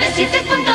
97.9